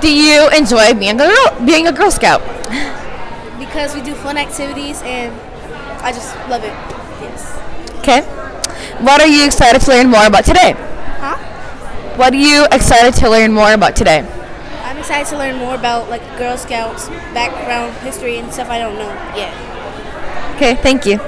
do you enjoy being a girl, being a Girl Scout? Because we do fun activities and I just love it. Yes. Okay. What are you excited to learn more about today? Huh? What are you excited to learn more about today? I'm excited to learn more about like Girl Scouts, background, history, and stuff I don't know yet. Okay, thank you.